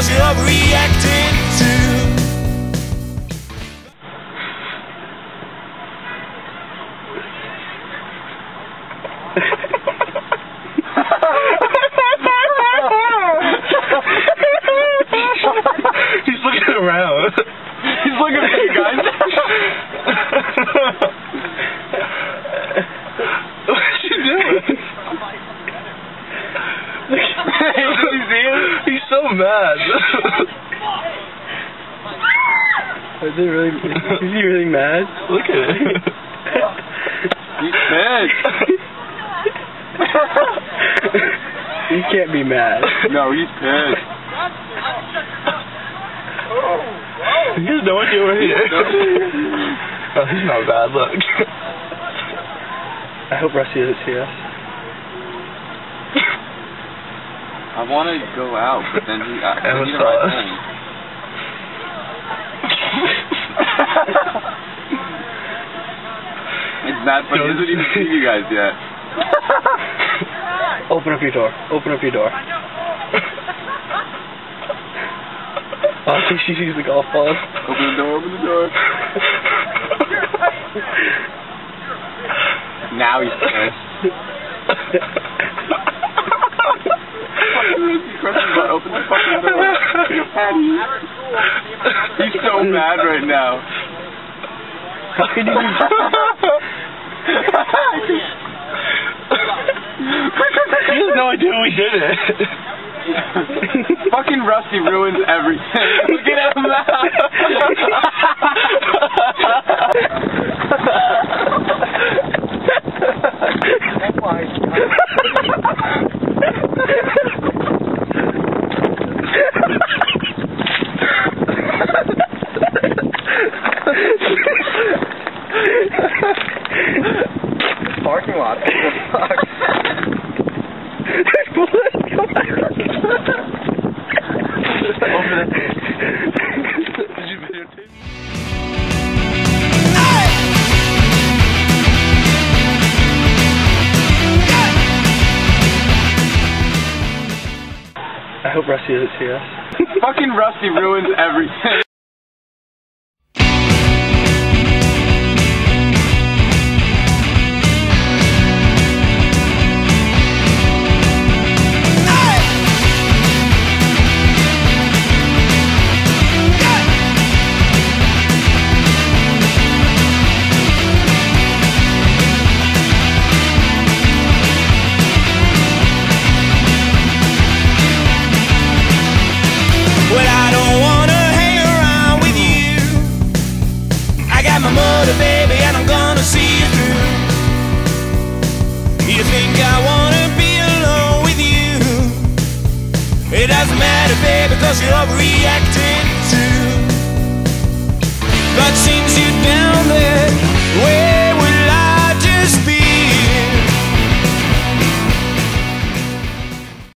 because you're overreacting too. He's looking around. He's looking at you guys. What's she doing? Did you see him? He's so mad. Is he really? Is he really mad? Look at it. He's mad. he can't be mad. No, he's pissed. He has no idea where he is. oh, he's not bad. Look. I hope Rusty doesn't see us. I want to go out, but then he, I, I Emma need to saw ride It's mad funny. He doesn't even see you guys yet. Open up your door. Open up your door. Oh, I think she sees the golf ball. Open the door, open the door. now he's pissed. Open the fucking door. So mad right now. How could you? he has no idea we did it. Fucking Rusty ruins everything. Look at him Parking lot. Did you videotape? I hope Rusty doesn't see us. Fucking Rusty ruins everything. Got baby, and I'm gonna see you through. You think I wanna be alone with you? It doesn't matter, baby, cause you're overreacting too. God sends you down there